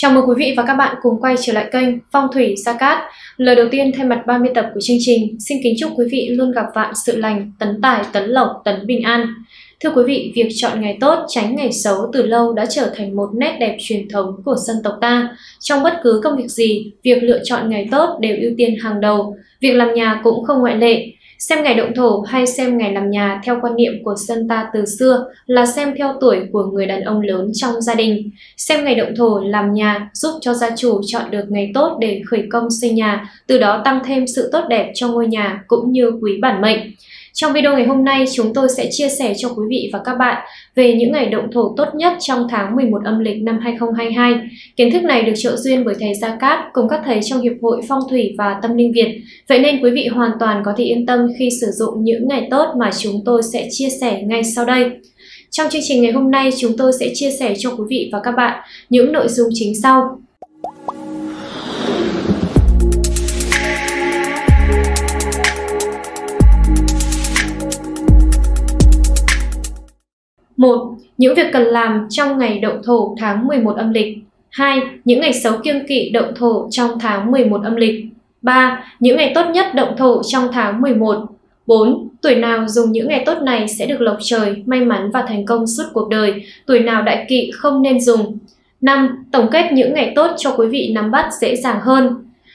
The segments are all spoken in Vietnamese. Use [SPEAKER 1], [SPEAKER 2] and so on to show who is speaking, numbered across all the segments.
[SPEAKER 1] Chào mừng quý vị và các bạn cùng quay trở lại kênh Phong thủy Sa Cát. Lời đầu tiên thay mặt 30 tập của chương trình, xin kính chúc quý vị luôn gặp vạn sự lành, tấn tài, tấn lộc, tấn bình an. Thưa quý vị, việc chọn ngày tốt, tránh ngày xấu từ lâu đã trở thành một nét đẹp truyền thống của dân tộc ta. Trong bất cứ công việc gì, việc lựa chọn ngày tốt đều ưu tiên hàng đầu. Việc làm nhà cũng không ngoại lệ. Xem ngày động thổ hay xem ngày làm nhà theo quan niệm của dân ta từ xưa là xem theo tuổi của người đàn ông lớn trong gia đình. Xem ngày động thổ làm nhà giúp cho gia chủ chọn được ngày tốt để khởi công xây nhà, từ đó tăng thêm sự tốt đẹp cho ngôi nhà cũng như quý bản mệnh. Trong video ngày hôm nay, chúng tôi sẽ chia sẻ cho quý vị và các bạn về những ngày động thổ tốt nhất trong tháng 11 âm lịch năm 2022. Kiến thức này được trợ duyên bởi thầy Gia Cát cùng các thầy trong Hiệp hội Phong thủy và Tâm linh Việt. Vậy nên quý vị hoàn toàn có thể yên tâm khi sử dụng những ngày tốt mà chúng tôi sẽ chia sẻ ngay sau đây. Trong chương trình ngày hôm nay, chúng tôi sẽ chia sẻ cho quý vị và các bạn những nội dung chính sau. 1. Những việc cần làm trong ngày động thổ tháng 11 âm lịch 2. Những ngày xấu kiêng kỵ động thổ trong tháng 11 âm lịch 3. Những ngày tốt nhất động thổ trong tháng 11 4. Tuổi nào dùng những ngày tốt này sẽ được lộc trời, may mắn và thành công suốt cuộc đời, tuổi nào đại kỵ không nên dùng 5. Tổng kết những ngày tốt cho quý vị nắm bắt dễ dàng hơn.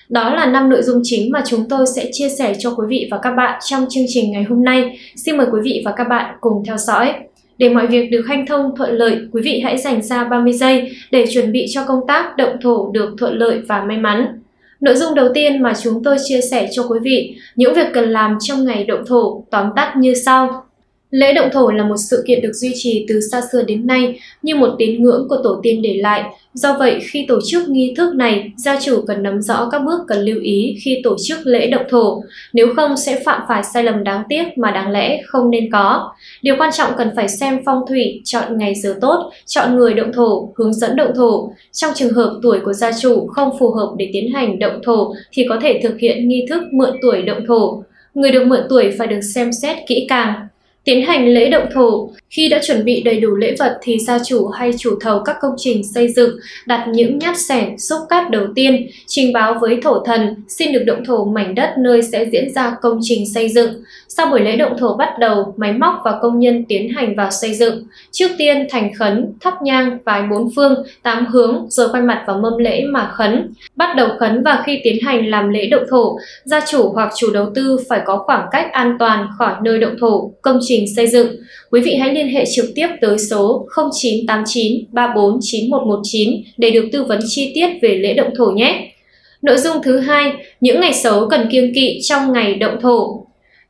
[SPEAKER 1] Đó là năm nội dung chính mà chúng tôi sẽ chia sẻ cho quý vị và các bạn trong chương trình ngày hôm nay. Xin mời quý vị và các bạn cùng theo dõi. Để mọi việc được hanh thông thuận lợi, quý vị hãy dành ra 30 giây để chuẩn bị cho công tác động thổ được thuận lợi và may mắn. Nội dung đầu tiên mà chúng tôi chia sẻ cho quý vị, những việc cần làm trong ngày động thổ tóm tắt như sau. Lễ động thổ là một sự kiện được duy trì từ xa xưa đến nay như một tín ngưỡng của tổ tiên để lại. Do vậy, khi tổ chức nghi thức này, gia chủ cần nắm rõ các bước cần lưu ý khi tổ chức lễ động thổ, nếu không sẽ phạm phải sai lầm đáng tiếc mà đáng lẽ không nên có. Điều quan trọng cần phải xem phong thủy, chọn ngày giờ tốt, chọn người động thổ, hướng dẫn động thổ. Trong trường hợp tuổi của gia chủ không phù hợp để tiến hành động thổ thì có thể thực hiện nghi thức mượn tuổi động thổ. Người được mượn tuổi phải được xem xét kỹ càng, Tiến hành lễ động thổ, khi đã chuẩn bị đầy đủ lễ vật thì gia chủ hay chủ thầu các công trình xây dựng đặt những nhát sẻ, xúc cát đầu tiên, trình báo với thổ thần xin được động thổ mảnh đất nơi sẽ diễn ra công trình xây dựng. Sau buổi lễ động thổ bắt đầu, máy móc và công nhân tiến hành vào xây dựng. Trước tiên thành khấn, thắp nhang, vái bốn phương, tám hướng rồi quay mặt vào mâm lễ mà khấn. Bắt đầu khấn và khi tiến hành làm lễ động thổ, gia chủ hoặc chủ đầu tư phải có khoảng cách an toàn khỏi nơi động thổ, công trình trình xây dựng, quý vị hãy liên hệ trực tiếp tới số 0989 349119 để được tư vấn chi tiết về lễ động thổ nhé. Nội dung thứ hai, những ngày xấu cần kiêng kỵ trong ngày động thổ.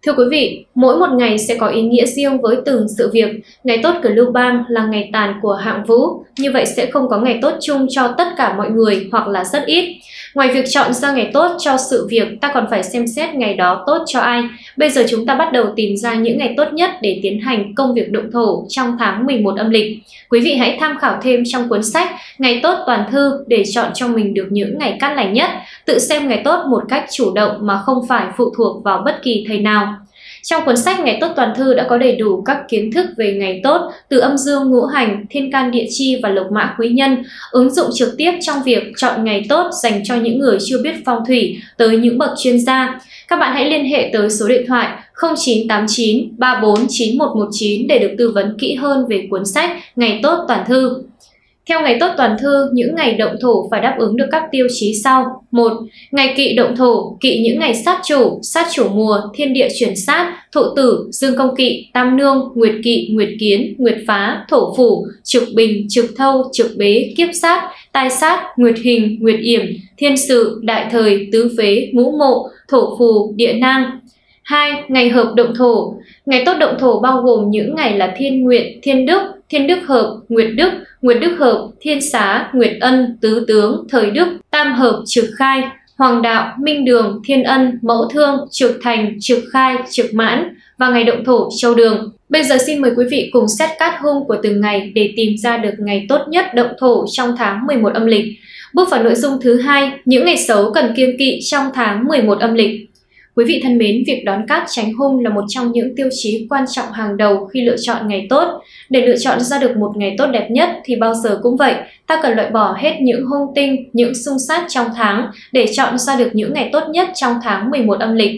[SPEAKER 1] Thưa quý vị, mỗi một ngày sẽ có ý nghĩa riêng với từng sự việc. Ngày tốt của Lưu Bang là ngày tàn của hạng vũ, như vậy sẽ không có ngày tốt chung cho tất cả mọi người hoặc là rất ít. Ngoài việc chọn ra ngày tốt cho sự việc, ta còn phải xem xét ngày đó tốt cho ai. Bây giờ chúng ta bắt đầu tìm ra những ngày tốt nhất để tiến hành công việc động thổ trong tháng 11 âm lịch. Quý vị hãy tham khảo thêm trong cuốn sách Ngày tốt toàn thư để chọn cho mình được những ngày cát lành nhất, tự xem ngày tốt một cách chủ động mà không phải phụ thuộc vào bất kỳ thầy nào. Trong cuốn sách Ngày tốt toàn thư đã có đầy đủ các kiến thức về ngày tốt từ âm dương ngũ hành, thiên can địa chi và lộc mã quý nhân, ứng dụng trực tiếp trong việc chọn ngày tốt dành cho những người chưa biết phong thủy tới những bậc chuyên gia. Các bạn hãy liên hệ tới số điện thoại 0989 349119 để được tư vấn kỹ hơn về cuốn sách Ngày tốt toàn thư. Theo ngày tốt toàn thư, những ngày động thổ phải đáp ứng được các tiêu chí sau. 1. Ngày kỵ động thổ, kỵ những ngày sát chủ, sát chủ mùa, thiên địa chuyển sát, thổ tử, dương công kỵ, tam nương, nguyệt kỵ, nguyệt kiến, nguyệt phá, thổ phủ, trực bình, trực thâu, trực bế, kiếp sát, tai sát, nguyệt hình, nguyệt yểm, thiên sự, đại thời, tứ phế, ngũ mộ, thổ phù, địa nang. 2. Ngày hợp động thổ. Ngày tốt động thổ bao gồm những ngày là thiên nguyện, thiên đức, thiên đức hợp, nguyệt đức, nguyệt đức hợp, thiên xá, nguyệt ân, tứ tướng, thời đức, tam hợp, trực khai, hoàng đạo, minh đường, thiên ân, mẫu thương, trực thành, trực khai, trực mãn và ngày động thổ châu đường. Bây giờ xin mời quý vị cùng xét cát hung của từng ngày để tìm ra được ngày tốt nhất động thổ trong tháng 11 âm lịch. Bước vào nội dung thứ hai, những ngày xấu cần kiêng kỵ trong tháng 11 âm lịch. Quý vị thân mến, việc đón cát tránh hung là một trong những tiêu chí quan trọng hàng đầu khi lựa chọn ngày tốt. Để lựa chọn ra được một ngày tốt đẹp nhất thì bao giờ cũng vậy, ta cần loại bỏ hết những hung tinh, những xung sát trong tháng để chọn ra được những ngày tốt nhất trong tháng 11 âm lịch.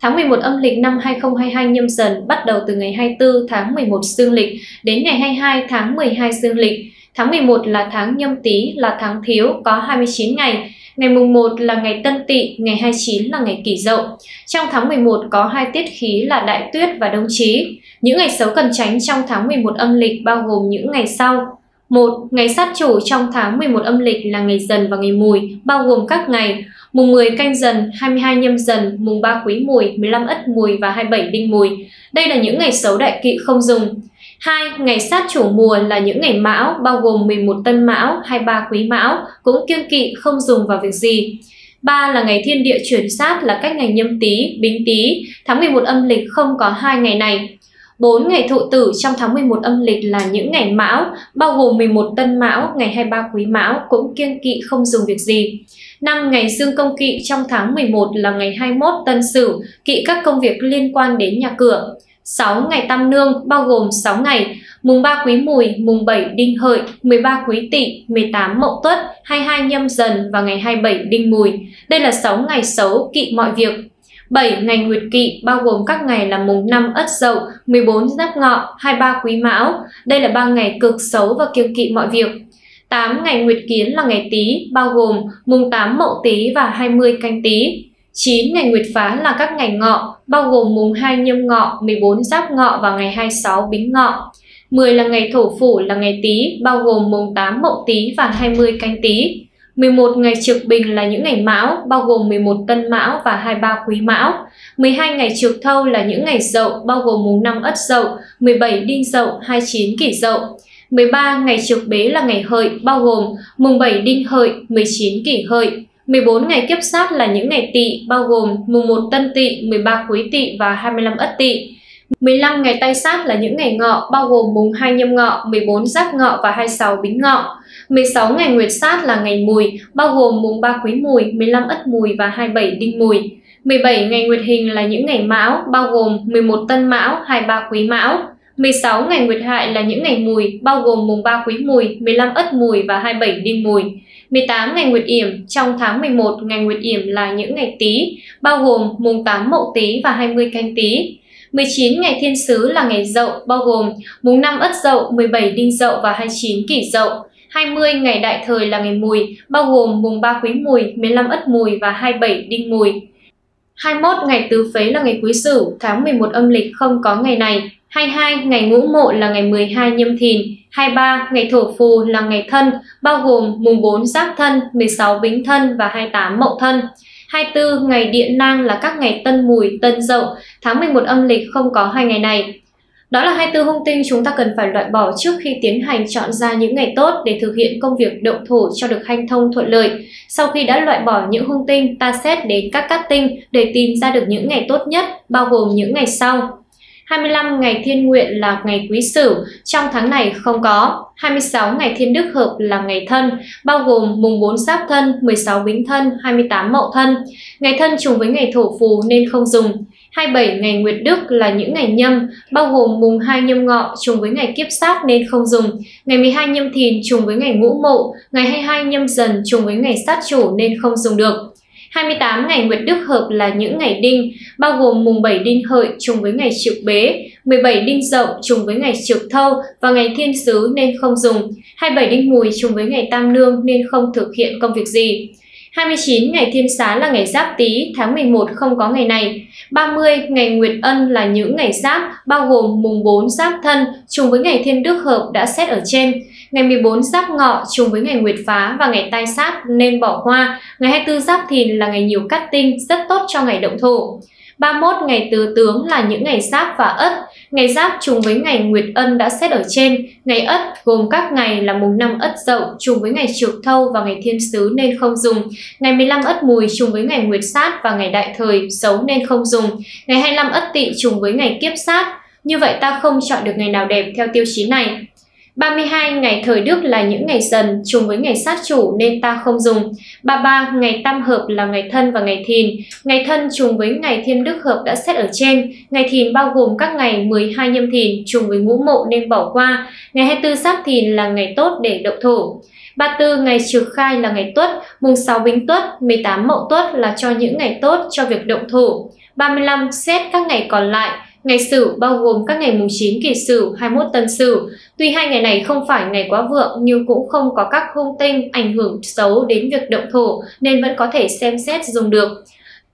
[SPEAKER 1] Tháng 11 âm lịch năm 2022 nhâm dần bắt đầu từ ngày 24 tháng 11 dương lịch đến ngày 22 tháng 12 dương lịch. Tháng 11 là tháng nhâm tý, là tháng thiếu, có 29 ngày. Ngày mùng 1 là ngày Tân Tỵ, ngày 29 là ngày Kỷ Dậu. Trong tháng 11 có hai tiết khí là Đại Tuyết và Đông Chí. Những ngày xấu cần tránh trong tháng 11 âm lịch bao gồm những ngày sau. một Ngày sát chủ trong tháng 11 âm lịch là ngày dần và ngày mùi, bao gồm các ngày mùng 10 canh dần, 22 nhâm dần, mùng 3 quý mùi, 15 ất mùi và 27 đinh mùi. Đây là những ngày xấu đại kỵ không dùng. 2. Ngày sát chủ mùa là những ngày mão, bao gồm 11 tân mão, 23 quý mão, cũng kiêng kỵ không dùng vào việc gì. 3 là ngày thiên địa chuyển sát là cách ngày nhâm tý, bính tý, tháng 11 âm lịch không có hai ngày này. 4 ngày thụ tử trong tháng 11 âm lịch là những ngày mão, bao gồm 11 tân mão, ngày 23 quý mão cũng kiêng kỵ không dùng việc gì. 5 ngày dương công kỵ trong tháng 11 là ngày 21 tân sửu, kỵ các công việc liên quan đến nhà cửa. 6 ngày tam nương bao gồm 6 ngày, mùng 3 quý mùi, mùng 7 đinh hợi, 13 quý tỵ, 18 mậu tuất, 22 nhâm dần và ngày 27 đinh mùi. Đây là 6 ngày xấu kỵ mọi việc. 7 ngày nguyệt kỵ bao gồm các ngày là mùng 5 ất dậu, 14 giáp ngọ, 23 quý mão. Đây là 3 ngày cực xấu và kiêng kỵ mọi việc. 8 ngày nguyệt kiến là ngày tý, bao gồm mùng 8 mậu tý và 20 canh tý. 9 ngày nguyệt phá là các ngày ngọ, bao gồm mùng 2 nhâm ngọ, 14 giáp ngọ và ngày 26 bính ngọ. 10 là ngày thổ phủ là ngày tý, bao gồm mùng 8 mậu tý và 20 canh tý. 11 ngày trực bình là những ngày mão, bao gồm 11 tân mão và 23 quý mão. 12 ngày trực thâu là những ngày dậu, bao gồm mùng 5 ất dậu, 17 đinh dậu, 29 kỷ dậu. 13 ngày trực bế là ngày hợi, bao gồm mùng 7 đinh hợi, 19 kỷ hợi. 14 ngày kiếp sát là những ngày tỵ, bao gồm mùng 1 tân tỵ, 13 quý tỵ và 25 ất tỵ. 15 ngày tay sát là những ngày ngọ, bao gồm mùng 2 nhâm ngọ, 14 giáp ngọ và 26 bính ngọ. 16 ngày nguyệt sát là ngày mùi, bao gồm mùng 3 quý mùi, 15 ất mùi và 27 đinh mùi. 17 ngày nguyệt hình là những ngày mão, bao gồm 11 tân mão, 23 quý mão. 16 ngày nguyệt hại là những ngày mùi, bao gồm mùng 3 quý mùi, 15 ất mùi và 27 đinh mùi. 18 ngày nguyệt yểm trong tháng 11 ngày nguyệt yểm là những ngày tý, bao gồm mùng 8 mậu tý và 20 canh tý. 19 ngày thiên sứ là ngày dậu, bao gồm mùng 5 ất dậu, 17 đinh dậu và 29 kỷ dậu. 20 ngày đại thời là ngày mùi, bao gồm mùng 3 quý mùi, 15 ất mùi và 27 đinh mùi. 21 ngày tứ phế là ngày quý sửu, tháng 11 âm lịch không có ngày này. 22 ngày ngũ mộ là ngày 12 nhâm thìn, 23 ngày thổ phù là ngày thân, bao gồm mùng 4 giáp thân, 16 bính thân và 28 mậu thân. 24 ngày điện nang là các ngày tân mùi, tân dậu, tháng 11 âm lịch không có hai ngày này. Đó là 24 hung tinh chúng ta cần phải loại bỏ trước khi tiến hành chọn ra những ngày tốt để thực hiện công việc động thổ cho được hanh thông thuận lợi. Sau khi đã loại bỏ những hung tinh, ta xét đến các cát tinh để tìm ra được những ngày tốt nhất, bao gồm những ngày sau. 25 ngày thiên nguyện là ngày quý sửu, trong tháng này không có. 26 ngày thiên đức hợp là ngày thân, bao gồm mùng 4 giáp thân, 16 bính thân, 28 mậu thân. Ngày thân trùng với ngày thổ phù nên không dùng. 27 ngày nguyệt đức là những ngày nhâm, bao gồm mùng 2 nhâm ngọ trùng với ngày kiếp sát nên không dùng. Ngày 12 nhâm thìn trùng với ngày ngũ mộ, ngày 22 nhâm dần trùng với ngày sát chủ nên không dùng được. 28 ngày Nguyệt Đức hợp là những ngày đinh, bao gồm mùng 7 đinh hợi trùng với ngày trực bế, 17 đinh dậu trùng với ngày trực thâu và ngày thiên sứ nên không dùng, 27 đinh mùi trùng với ngày tam nương nên không thực hiện công việc gì. 29 ngày thiên xá là ngày giáp tý, tháng 11 không có ngày này. 30 ngày nguyệt ân là những ngày giáp, bao gồm mùng 4 giáp thân, trùng với ngày thiên đức hợp đã xét ở trên. Ngày 14 giáp ngọ trùng với ngày nguyệt phá và ngày tai sát nên bỏ qua. Ngày 24 giáp thìn là ngày nhiều cát tinh, rất tốt cho ngày động thổ. 31 ngày tứ tướng là những ngày giáp và ất. Ngày giáp trùng với ngày Nguyệt Ân đã xét ở trên. Ngày ất gồm các ngày là mùng 5 ất dậu trùng với ngày trực thâu và ngày thiên sứ nên không dùng. Ngày 15 ất mùi trùng với ngày Nguyệt sát và ngày đại thời xấu nên không dùng. Ngày 25 ất tỵ trùng với ngày kiếp sát. Như vậy ta không chọn được ngày nào đẹp theo tiêu chí này. 32 ngày thời đức là những ngày dần trùng với ngày sát chủ nên ta không dùng. 33 ngày tam hợp là ngày thân và ngày thìn. Ngày thân trùng với ngày thiên đức hợp đã xét ở trên. Ngày thìn bao gồm các ngày 12 nhâm thìn trùng với ngũ mộ nên bỏ qua. Ngày 24 sát thìn là ngày tốt để động thổ. 34 ngày trừ khai là ngày tuất, mùng 6 bính tuất, 18 mậu tuất là cho những ngày tốt cho việc động thổ. 35 xét các ngày còn lại Ngày Sửu bao gồm các ngày mùng 9 Kỷ Sửu, 21 Tân Sửu. Tuy hai ngày này không phải ngày quá vượng nhưng cũng không có các hung tinh ảnh hưởng xấu đến việc động thổ nên vẫn có thể xem xét dùng được.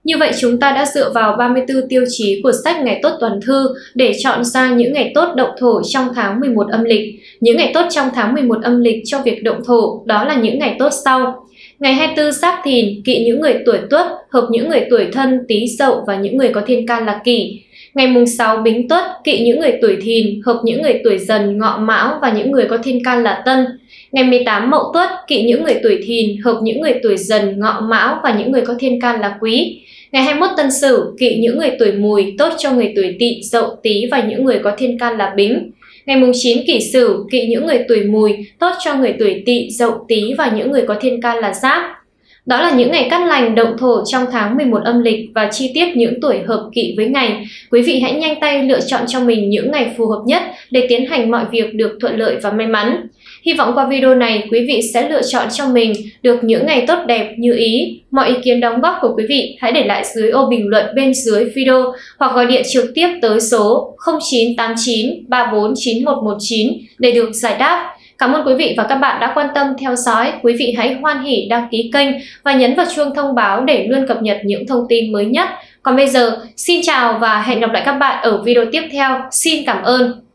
[SPEAKER 1] Như vậy chúng ta đã dựa vào 34 tiêu chí của sách Ngày tốt tuần thư để chọn ra những ngày tốt động thổ trong tháng 11 âm lịch. Những ngày tốt trong tháng 11 âm lịch cho việc động thổ đó là những ngày tốt sau. Ngày 24 Giáp Thìn kỵ những người tuổi Tuất, hợp những người tuổi Thân, Tý Dậu và những người có thiên can là Kỷ. Ngày mùng 6 Bính Tuất kỵ những người tuổi Thìn, hợp những người tuổi Dần, Ngọ Mão và những người có thiên can là Tân. Ngày 18 Mậu Tuất kỵ những người tuổi Thìn, hợp những người tuổi Dần, Ngọ Mão và những người có thiên can là Quý. Ngày 21 Tân Sửu kỵ những người tuổi Mùi, tốt cho người tuổi Tỵ, Dậu, Tý và những người có thiên can là Bính. Ngày mùng 9 Kỷ Sửu kỵ những người tuổi Mùi, tốt cho người tuổi Tỵ, Dậu, Tý và những người có thiên can là Giáp. Đó là những ngày cát lành động thổ trong tháng 11 âm lịch và chi tiết những tuổi hợp kỵ với ngày. Quý vị hãy nhanh tay lựa chọn cho mình những ngày phù hợp nhất để tiến hành mọi việc được thuận lợi và may mắn. Hy vọng qua video này, quý vị sẽ lựa chọn cho mình được những ngày tốt đẹp như ý. Mọi ý kiến đóng góp của quý vị hãy để lại dưới ô bình luận bên dưới video hoặc gọi điện trực tiếp tới số 0989 349119 để được giải đáp. Cảm ơn quý vị và các bạn đã quan tâm theo dõi. Quý vị hãy hoan hỉ đăng ký kênh và nhấn vào chuông thông báo để luôn cập nhật những thông tin mới nhất. Còn bây giờ, xin chào và hẹn gặp lại các bạn ở video tiếp theo. Xin cảm ơn.